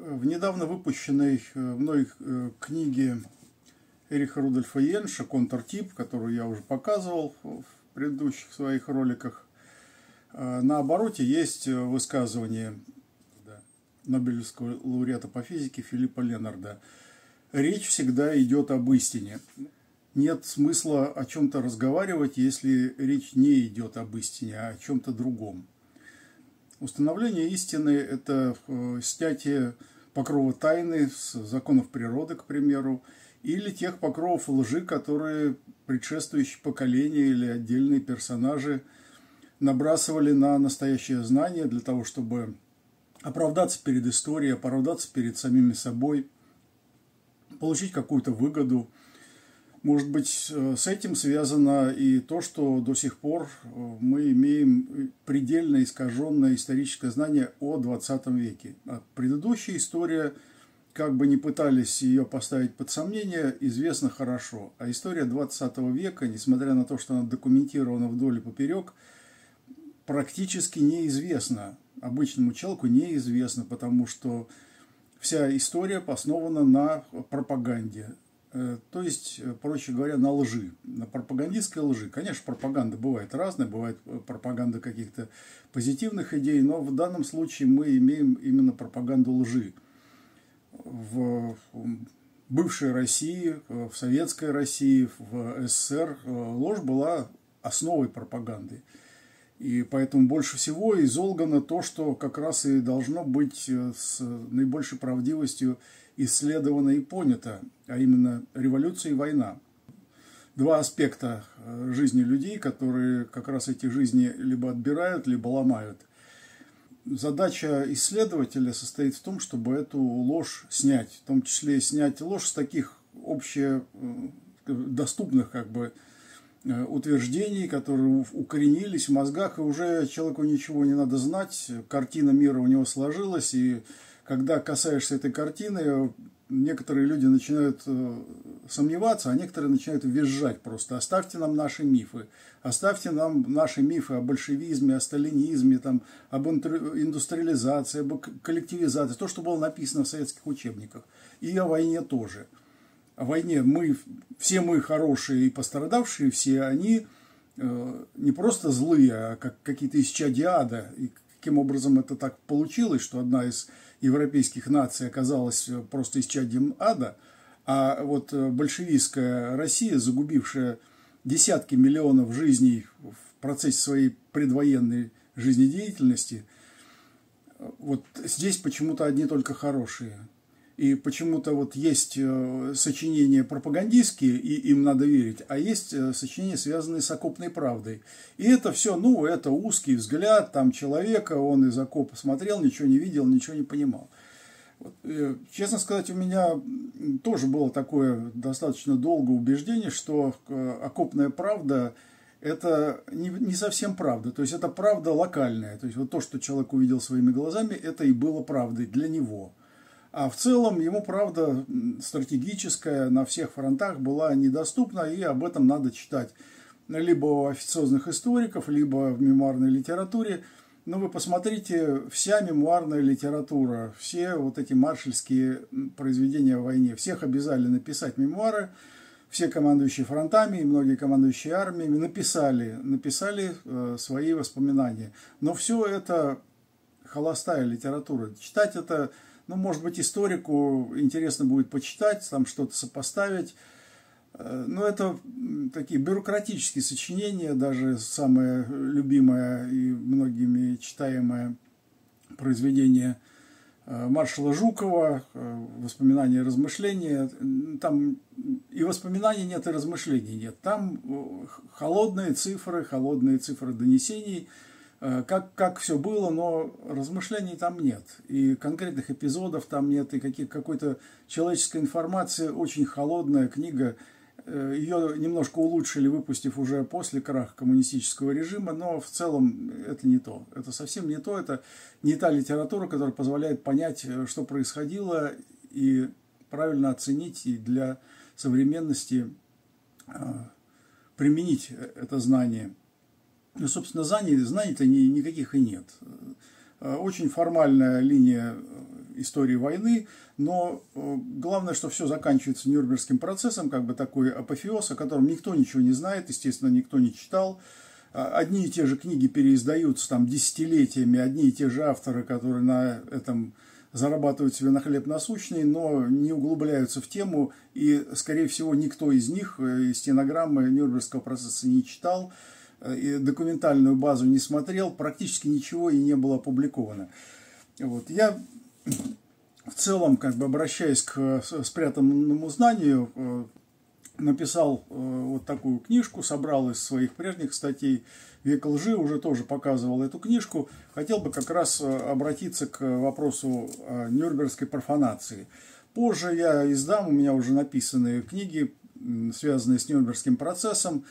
В недавно выпущенной мной книге Эриха Рудольфа Йенша «Контртип», которую я уже показывал в предыдущих своих роликах, на обороте есть высказывание Нобелевского лауреата по физике Филиппа Ленарда. Речь всегда идет об истине. Нет смысла о чем-то разговаривать, если речь не идет об истине, а о чем-то другом. Установление истины – это э, снятие покрова тайны с законов природы, к примеру, или тех покровов лжи, которые предшествующие поколения или отдельные персонажи набрасывали на настоящее знание для того, чтобы оправдаться перед историей, оправдаться перед самими собой, получить какую-то выгоду. Может быть, э, с этим связано и то, что до сих пор э, мы имеем предельно искаженное историческое знание о 20 веке. А предыдущая история, как бы не пытались ее поставить под сомнение, известна хорошо. А история 20 века, несмотря на то, что она документирована вдоль и поперек, практически неизвестна обычному человеку неизвестно, потому что вся история основана на пропаганде. Э, то есть, э, проще говоря, на лжи, на пропагандистской лжи. Конечно, пропаганда бывает разная, бывает э, пропаганда каких-то позитивных идей, но в данном случае мы имеем именно пропаганду лжи. В бывшей России, в советской России, в СССР ложь была основой пропаганды. И поэтому больше всего изолгано то, что как раз и должно быть э, с наибольшей правдивостью исследовано и понято, а именно революция и война. Два аспекта э, жизни людей, которые как раз эти жизни либо отбирают, либо ломают. Задача исследователя состоит в том, чтобы эту ложь снять, в том числе снять ложь с таких общедоступных э, как бы утверждений, которые укоренились в мозгах, и уже человеку ничего не надо знать, картина мира у него сложилась, и когда касаешься этой картины, некоторые люди начинают э, сомневаться, а некоторые начинают визжать просто. Оставьте нам наши мифы, оставьте нам наши мифы о большевизме, о сталинизме, там, об индустриализации, об коллективизации, то, что было написано в советских учебниках, и о войне тоже – о войне мы, все мы хорошие и пострадавшие, все они э, не просто злые, а как какие-то исчадия ада. И каким образом это так получилось, что одна из европейских наций оказалась просто исчадием ада, а вот э, большевистская Россия, загубившая десятки миллионов жизней в процессе своей предвоенной жизнедеятельности, э, вот здесь почему-то одни только хорошие – и почему-то вот есть э, сочинения пропагандистские, и им надо верить, а есть э, сочинения, связанные с окопной правдой. И это все, ну, это узкий взгляд там человека, он из окопа смотрел, ничего не видел, ничего не понимал. Э, честно сказать, у меня тоже было такое достаточно долгое убеждение, что окопная правда это не, не совсем правда. То есть это правда локальная. То есть вот то, что человек увидел своими глазами, это и было правдой для него. А в целом ему, правда, стратегическая на всех фронтах была недоступна, и об этом надо читать либо у официозных историков, либо в мемуарной литературе. Но вы посмотрите, вся мемуарная литература, все вот эти маршальские произведения о войне, всех обязали написать мемуары, все командующие фронтами и многие командующие армиями написали, написали э, свои воспоминания. Но все это холостая литература. Читать это ну, может быть, историку интересно будет почитать, там что-то сопоставить. Э, но это такие бюрократические сочинения, даже самое любимое и многими читаемое произведение э, маршала Жукова, э, воспоминания и размышления. Там и воспоминаний нет, и размышлений нет. Там холодные цифры, холодные цифры донесений – как, как все было, но размышлений там нет. И конкретных эпизодов там нет, и каких, какой-то человеческой информации. Очень холодная книга. Э, Ее немножко улучшили, выпустив уже после краха коммунистического режима, но в целом это не то. Это совсем не то. Это не та литература, которая позволяет понять, э, что происходило, и правильно оценить и для современности применить это знание – ну, собственно, знаний, знаний-то ни, никаких и нет. Э, очень формальная линия истории войны, но э, главное, что все заканчивается Нюрнбергским процессом, как бы такой апофеоз, о котором никто ничего не знает, естественно, никто не читал. Одни и те же книги переиздаются там десятилетиями, одни и те же авторы, которые на этом зарабатывают себе на хлеб насущный, но не углубляются в тему, и, скорее всего, никто из них э, стенограммы Нюрнбергского процесса не читал, э, документальную базу не смотрел, практически ничего и не было опубликовано. Вот. Я в целом, как бы обращаясь к спрятанному знанию, э, написал вот такую книжку, собрал из своих прежних статей «Век лжи», уже тоже показывал эту книжку. Хотел бы как раз обратиться к вопросу нюрнбергской профанации. Позже я издам, у меня уже написаны книги связанные с Нюрнбергским процессом.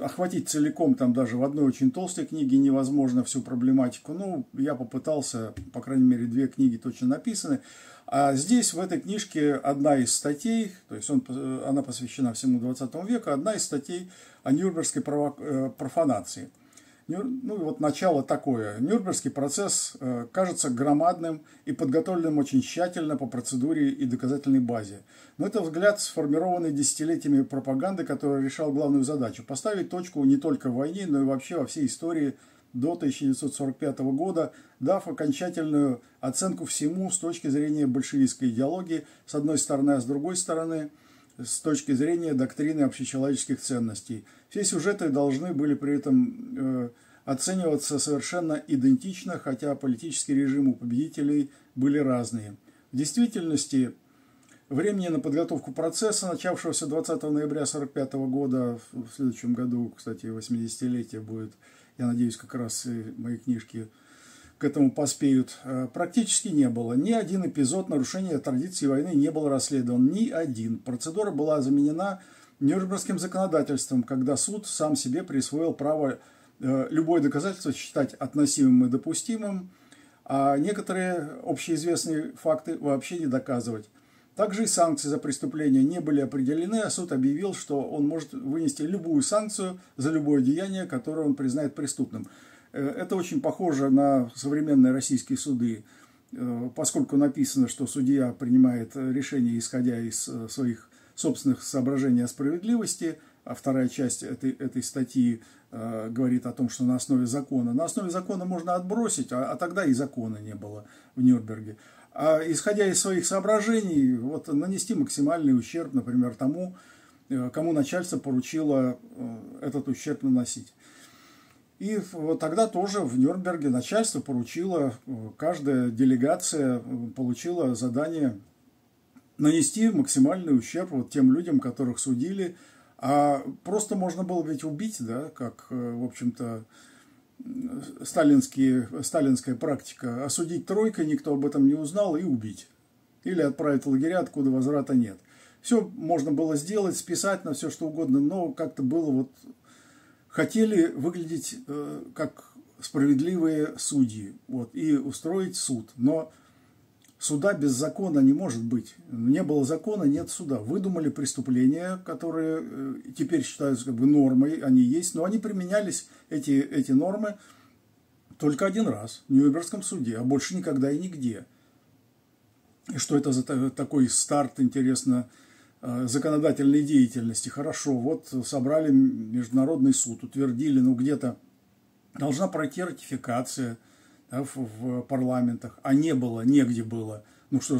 Охватить целиком там даже в одной очень толстой книге невозможно всю проблематику. Ну, я попытался, по крайней мере, две книги точно написаны. А здесь, в этой книжке, одна из статей, то есть он, она посвящена всему 20 веку, одна из статей о Нюрнбергской э, профанации – ну вот начало такое. Нюрнбергский процесс э, кажется громадным и подготовленным очень тщательно по процедуре и доказательной базе. Но это взгляд, сформированный десятилетиями пропаганды, который решал главную задачу – поставить точку не только в войне, но и вообще во всей истории до 1945 года, дав окончательную оценку всему с точки зрения большевистской идеологии, с одной стороны, а с другой стороны – с точки зрения доктрины общечеловеческих ценностей. Все сюжеты должны были при этом э, оцениваться совершенно идентично, хотя политический режим у победителей были разные. В действительности, времени на подготовку процесса, начавшегося 20 ноября 1945 года, в следующем году, кстати, 80-летие будет, я надеюсь, как раз и мои книжки к этому поспеют, э, практически не было. Ни один эпизод нарушения традиции войны не был расследован. Ни один. Процедура была заменена Нюрнбергским законодательством, когда суд сам себе присвоил право э, любое доказательство считать относимым и допустимым, а некоторые общеизвестные факты вообще не доказывать. Также и санкции за преступление не были определены, а суд объявил, что он может вынести любую санкцию за любое деяние, которое он признает преступным. Э, это очень похоже на современные российские суды, э, поскольку написано, что судья принимает решение, исходя из своих собственных соображений о справедливости, а вторая часть этой, этой статьи э, говорит о том, что на основе закона. На основе закона можно отбросить, а, а тогда и закона не было в Нюрнберге. А исходя из своих соображений, вот, нанести максимальный ущерб, например, тому, кому начальство поручило этот ущерб наносить. И вот тогда тоже в Нюрнберге начальство поручило, э, каждая делегация э, получила задание нанести максимальный ущерб вот тем людям, которых судили. А просто можно было ведь убить, да, как, э, в общем-то, сталинские, сталинская практика. Осудить тройкой, никто об этом не узнал, и убить. Или отправить в лагеря, откуда возврата нет. Все можно было сделать, списать на все что угодно, но как-то было вот хотели выглядеть э, как справедливые судьи вот, и устроить суд. Но суда без закона не может быть. Не было закона, нет суда. Выдумали преступления, которые э, теперь считаются как бы нормой, они есть, но они применялись, эти, эти нормы, только один раз в Нюрнбергском суде, а больше никогда и нигде. И что это за такой старт, интересно, Э, законодательной деятельности. Хорошо, вот собрали международный суд, утвердили, ну где-то должна пройти ратификация да, в, в парламентах, а не было, негде было. Ну что,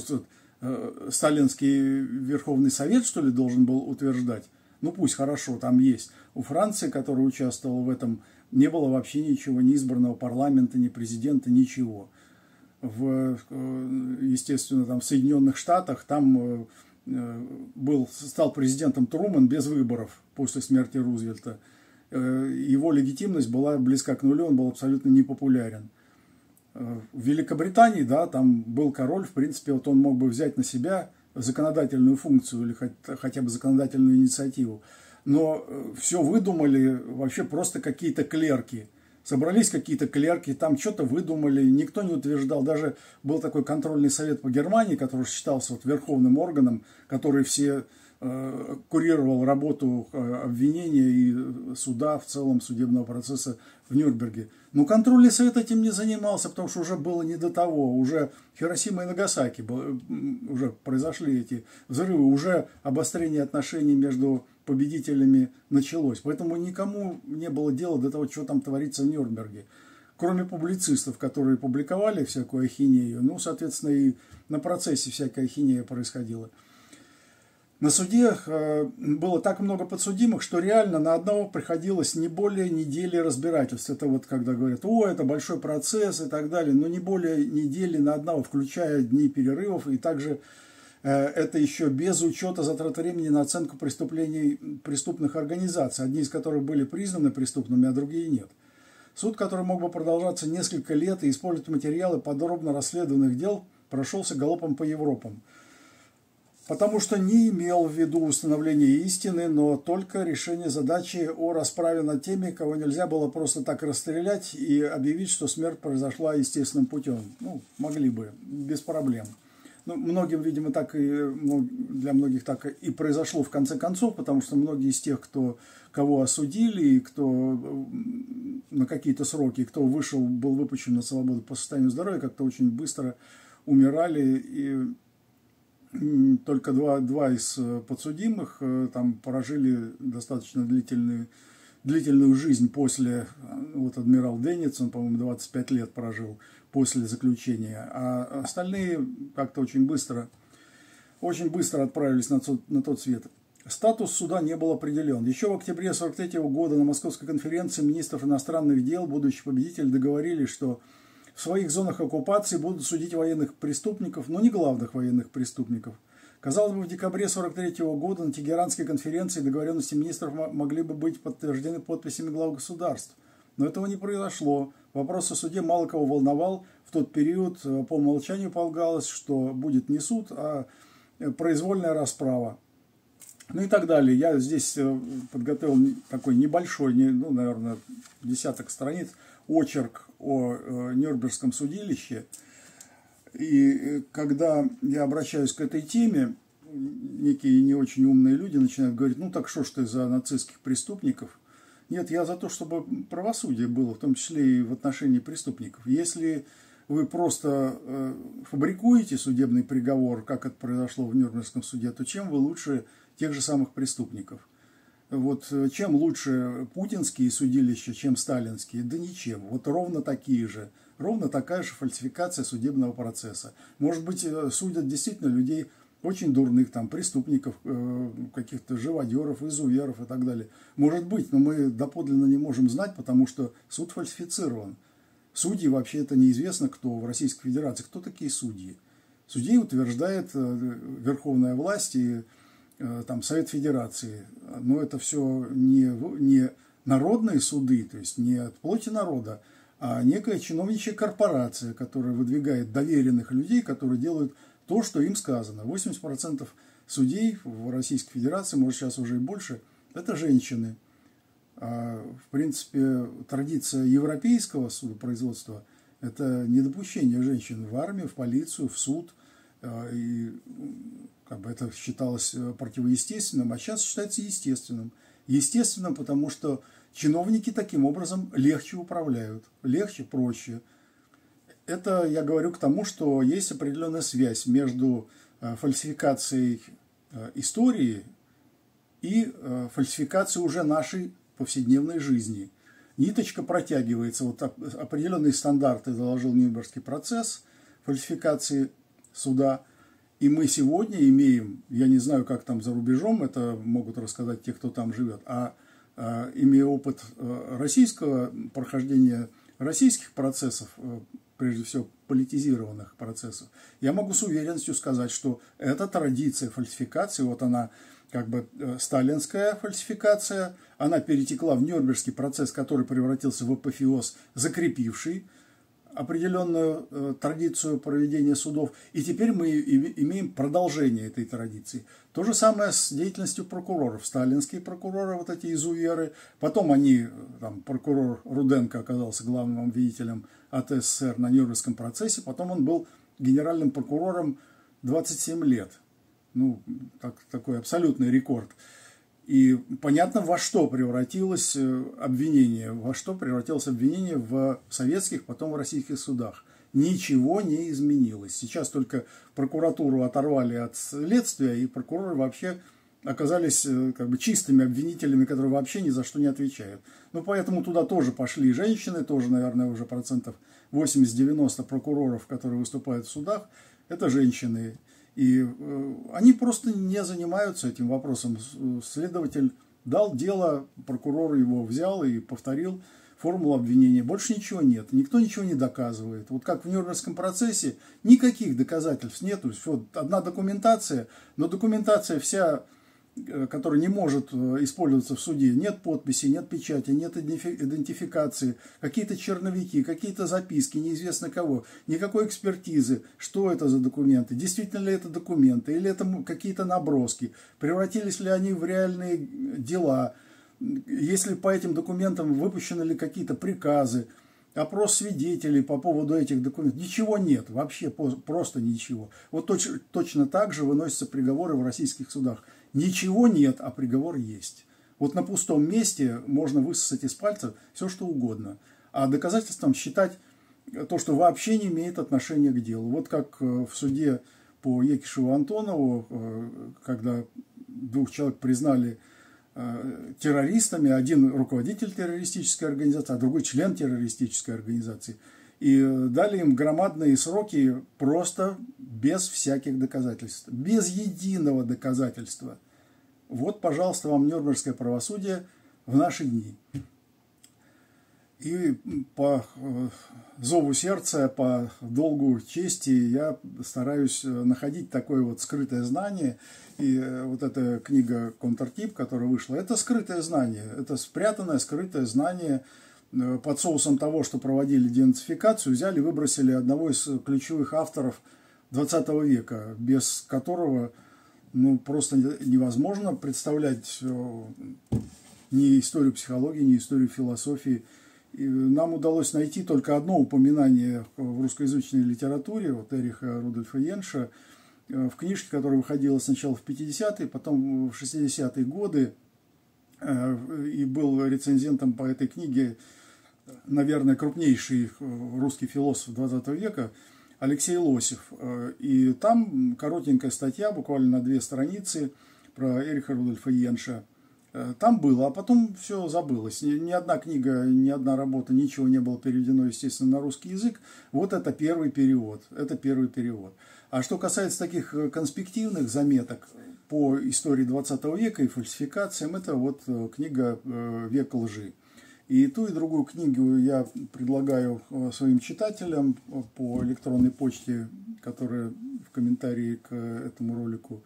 э, Сталинский Верховный Совет, что ли, должен был утверждать? Ну пусть, хорошо, там есть. У Франции, которая участвовала в этом, не было вообще ничего, ни избранного парламента, ни президента, ничего. В, э, естественно, там в Соединенных Штатах, там э, Э, был, стал президентом Труман без выборов после смерти Рузвельта. Э, его легитимность была близка к нулю, он был абсолютно непопулярен. Э, в Великобритании, да, там был король, в принципе, вот он мог бы взять на себя законодательную функцию или хотя бы законодательную инициативу. Но все выдумали вообще просто какие-то клерки – собрались какие-то клерки, там что-то выдумали, никто не утверждал. Даже был такой контрольный совет по Германии, который считался вот верховным органом, который все э, курировал работу обвинения и суда в целом судебного процесса в Нюрнберге. Но контрольный совет этим не занимался, потому что уже было не до того. Уже Хиросима и Нагасаки уже произошли эти взрывы, уже обострение отношений между победителями началось. Поэтому никому не было дела до того, что там творится в Нюрнберге. Кроме публицистов, которые публиковали всякую ахинею, ну, соответственно, и на процессе всякая ахинея происходила. На суде э, было так много подсудимых, что реально на одного приходилось не более недели разбирательств. Это вот когда говорят, о, это большой процесс и так далее, но не более недели на одного, включая дни перерывов. И также э, это еще без учета затрат времени на оценку преступлений преступных организаций, одни из которых были признаны преступными, а другие нет. Суд, который мог бы продолжаться несколько лет и использовать материалы подробно расследованных дел, прошелся галопом по Европам – потому что не имел в виду установления истины, но только решение задачи о расправе над теми, кого нельзя было просто так расстрелять и объявить, что смерть произошла естественным путем. Ну, могли бы, без проблем. Ну, многим, видимо, так и ну, для многих так и произошло в конце концов, потому что многие из тех, кто, кого осудили, и кто на какие-то сроки, кто вышел, был выпущен на свободу по состоянию здоровья, как-то очень быстро умирали и только два, два из э, подсудимых э, там прожили достаточно длительную, длительную жизнь после, э, вот адмирал Денниц, он, по-моему, 25 лет прожил после заключения, а остальные как-то очень быстро, очень быстро отправились на, тот, на тот свет. Статус суда не был определен. Еще в октябре 1943 года на Московской конференции министров иностранных дел, будущий победитель, договорились, что в своих зонах оккупации будут судить военных преступников, но не главных военных преступников. Казалось бы, в декабре 1943 года на Тегеранской конференции договоренности министров могли бы быть подтверждены подписями глав государств. Но этого не произошло. Вопрос о суде мало кого волновал. В тот период э, по умолчанию полагалось, что будет не суд, а э, произвольная расправа. Ну и так далее. Я здесь э, подготовил такой небольшой, ну, наверное, десяток страниц, очерк о э, Нюрнбергском судилище. И э, когда я обращаюсь к этой теме, некие не очень умные люди начинают говорить, ну так что ж ты за нацистских преступников? Нет, я за то, чтобы правосудие было, в том числе и в отношении преступников. Если вы просто э, фабрикуете судебный приговор, как это произошло в Нюрнбергском суде, то чем вы лучше тех же самых преступников? Вот э, чем лучше путинские судилища, чем сталинские? Да ничем. Вот ровно такие же. Ровно такая же фальсификация судебного процесса. Может быть, э, судят действительно людей очень дурных, там, преступников, э, каких-то живодеров, изуверов и так далее. Может быть, но мы доподлинно не можем знать, потому что суд фальсифицирован. Судьи вообще это неизвестно кто в Российской Федерации. Кто такие судьи? Судей утверждает верховная власть и там, Совет Федерации, но это все не, не народные суды, то есть не от плоти народа, а некая чиновничья корпорация, которая выдвигает доверенных людей, которые делают то, что им сказано. 80% судей в Российской Федерации, может сейчас уже и больше, это женщины. А, в принципе, традиция европейского судопроизводства – это недопущение женщин в армию, в полицию, в суд. А, и как бы это считалось э, противоестественным, а сейчас считается естественным. Естественным, потому что чиновники таким образом легче управляют, легче, проще. Это я говорю к тому, что есть определенная связь между э, фальсификацией э, истории и фальсификацией уже нашей повседневной жизни. Ниточка протягивается, вот определенные стандарты заложил Нюрнбергский процесс фальсификации суда – и мы сегодня имеем, я не знаю, как там за рубежом, это могут рассказать те, кто там живет, а, а имея опыт э, российского прохождения российских процессов, э, прежде всего политизированных процессов, я могу с уверенностью сказать, что эта традиция фальсификации, вот она как бы э, сталинская фальсификация, она перетекла в Нюрнбергский процесс, который превратился в апофеоз, закрепивший определенную э, традицию проведения судов, и теперь мы имеем продолжение этой традиции. То же самое с деятельностью прокуроров. Сталинские прокуроры, вот эти изуверы, потом они, э, там, прокурор Руденко оказался главным обвинителем от СССР на Нюрнбергском процессе, потом он был генеральным прокурором 27 лет. ну, так, такой абсолютный рекорд. И понятно, во что превратилось э, обвинение, во что превратилось обвинение в советских, потом в российских судах. Ничего не изменилось. Сейчас только прокуратуру оторвали от следствия, и прокуроры вообще оказались э, как бы чистыми обвинителями, которые вообще ни за что не отвечают. Ну, поэтому туда тоже пошли женщины, тоже, наверное, уже процентов 80-90 прокуроров, которые выступают в судах, это женщины. И э, они просто не занимаются этим вопросом. Следователь дал дело, прокурор его взял и повторил формулу обвинения. Больше ничего нет, никто ничего не доказывает. Вот как в Нюрнбергском процессе никаких доказательств нет. Вот одна документация, но документация вся который не может э, использоваться в суде, нет подписи, нет печати, нет идентификации, какие-то черновики, какие-то записки, неизвестно кого, никакой экспертизы, что это за документы, действительно ли это документы, или это какие-то наброски, превратились ли они в реальные дела, если по этим документам выпущены ли какие-то приказы, опрос свидетелей по поводу этих документов. Ничего нет, вообще просто ничего. Вот точно, точно так же выносятся приговоры в российских судах. Ничего нет, а приговор есть. Вот на пустом месте можно высосать из пальца все, что угодно. А доказательством считать то, что вообще не имеет отношения к делу. Вот как э, в суде по Екишеву Антонову, э, когда двух человек признали э, террористами, один руководитель террористической организации, а другой член террористической организации. И дали им громадные сроки просто без всяких доказательств, без единого доказательства. Вот, пожалуйста, вам Нюрнбергское правосудие в наши дни. И по э, зову сердца, по долгу чести я стараюсь находить такое вот скрытое знание. И э, вот эта книга «Контртип», которая вышла, это скрытое знание, это спрятанное, скрытое знание э, под соусом того, что проводили денацификацию, взяли, выбросили одного из ключевых авторов – 20 века, без которого ну, просто невозможно представлять э, ни историю психологии, ни историю философии. И нам удалось найти только одно упоминание в русскоязычной литературе, вот Эриха Рудольфа Йенша, э, в книжке, которая выходила сначала в 50-е, потом в 60-е годы, э, и был рецензентом по этой книге, наверное, крупнейший русский философ 20 века – Алексей Лосев. Э, и там коротенькая статья, буквально на две страницы, про Эриха Рудольфа Йенша. Э, там было, а потом все забылось. Ни, одна книга, ни одна работа, ничего не было переведено, естественно, на русский язык. Вот это первый перевод. Это первый перевод. А что касается таких э, конспективных заметок по истории 20 века и фальсификациям, это вот книга «Век лжи». И ту, и другую книгу я предлагаю э, своим читателям по электронной почте, которая в комментарии к этому ролику,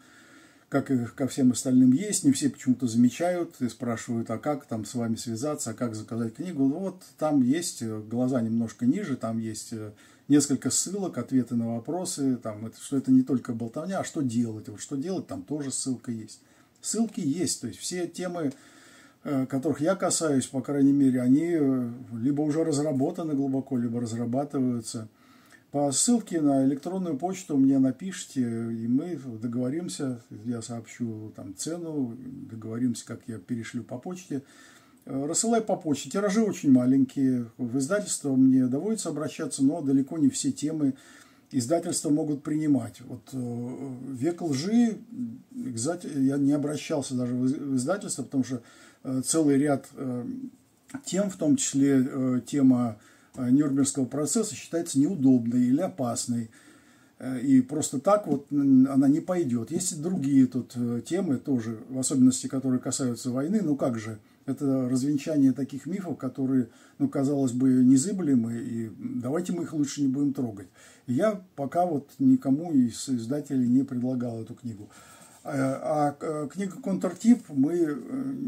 как и ко всем остальным есть. Не все почему-то замечают и спрашивают, а как там с вами связаться, а как заказать книгу. Вот там есть, э, глаза немножко ниже, там есть э, несколько ссылок, ответы на вопросы, там, это, что это не только болтовня, а что делать. Вот что делать, там тоже ссылка есть. Ссылки есть, то есть все темы Э, которых я касаюсь, по крайней мере, они э, либо уже разработаны глубоко, либо разрабатываются. По ссылке на электронную почту мне напишите, и мы договоримся, я сообщу там цену, договоримся, как я перешлю по почте. Э, рассылай по почте. Тиражи очень маленькие. В издательство мне доводится обращаться, но далеко не все темы издательства могут принимать. Вот «Век лжи» я не обращался даже в издательство, потому что Э, целый ряд э, тем, в том числе э, тема Нюрнбергского процесса, считается неудобной или опасной. И просто так вот она не пойдет. Есть и другие тут темы тоже, в особенности, которые касаются войны. Ну как же, это развенчание таких мифов, которые, ну, казалось бы, незыблемы, и давайте мы их лучше не будем трогать. я пока вот никому из издателей не предлагал эту книгу. А, а книга «Контртип» мы э,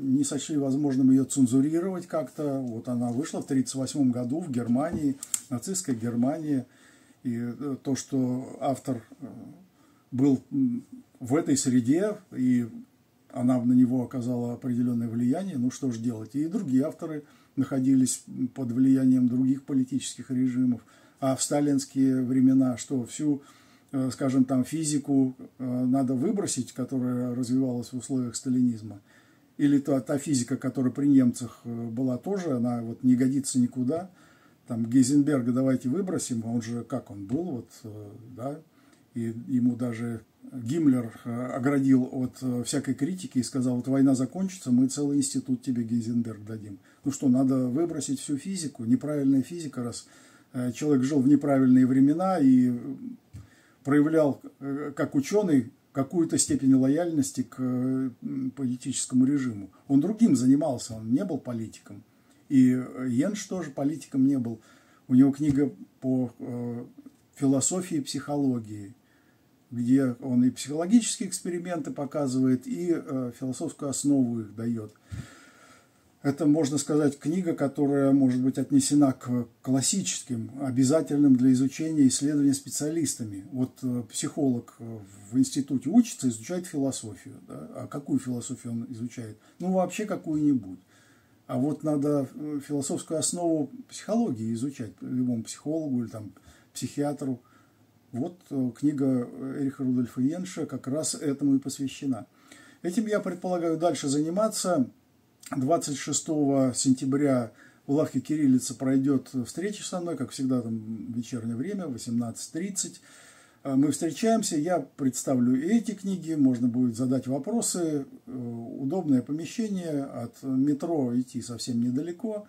не сочли возможным ее цензурировать как-то. Вот она вышла в 1938 году в Германии, нацистской Германии. И э, то, что автор э, был в этой среде, и она на него оказала определенное влияние, ну что же делать. И другие авторы находились под влиянием других политических режимов. А в сталинские времена, что всю скажем, там физику надо выбросить, которая развивалась в условиях сталинизма, или та, та физика, которая при немцах была тоже, она вот не годится никуда. Там Гейзенберга давайте выбросим, он же, как он был, вот, да, и ему даже Гиммлер э, оградил от э, всякой критики и сказал, вот война закончится, мы целый институт тебе, Гейзенберг, дадим. Ну что, надо выбросить всю физику, неправильная физика, раз э, человек жил в неправильные времена и проявлял, как ученый, какую-то степень лояльности к политическому режиму. Он другим занимался, он не был политиком. И Йенш тоже политиком не был. У него книга по философии и психологии – где он и психологические эксперименты показывает, и э, философскую основу их дает. Это, можно сказать, книга, которая может быть отнесена к классическим, обязательным для изучения исследования специалистами. Вот э, психолог э, в институте учится, изучает философию. Да? А какую философию он изучает? Ну, вообще какую-нибудь. А вот надо э, философскую основу психологии изучать любому психологу или там психиатру – вот книга Эриха Рудольфа Йенша как раз этому и посвящена. Этим я предполагаю дальше заниматься. 26 сентября в лавке Кириллица пройдет встреча со мной, как всегда, там вечернее время, 18.30. Э, мы встречаемся, я представлю эти книги, можно будет задать вопросы. Э, удобное помещение, от метро идти совсем недалеко.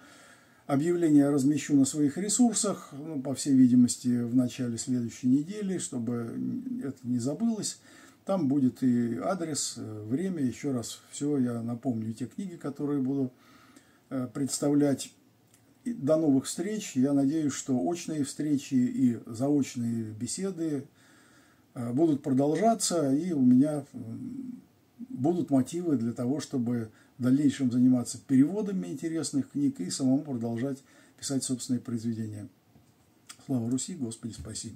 Объявление я размещу на своих ресурсах, ну, по всей видимости, в начале следующей недели, чтобы это не забылось. Там будет и адрес, э, время, еще раз все, я напомню те книги, которые буду э, представлять. И до новых встреч. Я надеюсь, что очные встречи и заочные беседы э, будут продолжаться, и у меня будут мотивы для того, чтобы в дальнейшем заниматься переводами интересных книг и самому продолжать писать собственные произведения. Слава Руси, Господи, спаси!